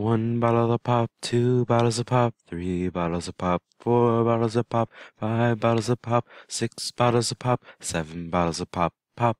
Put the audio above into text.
One bottle of pop, two bottles of pop, three bottles of pop, four bottles of pop, five bottles of pop, six bottles of pop, seven bottles of pop, pop,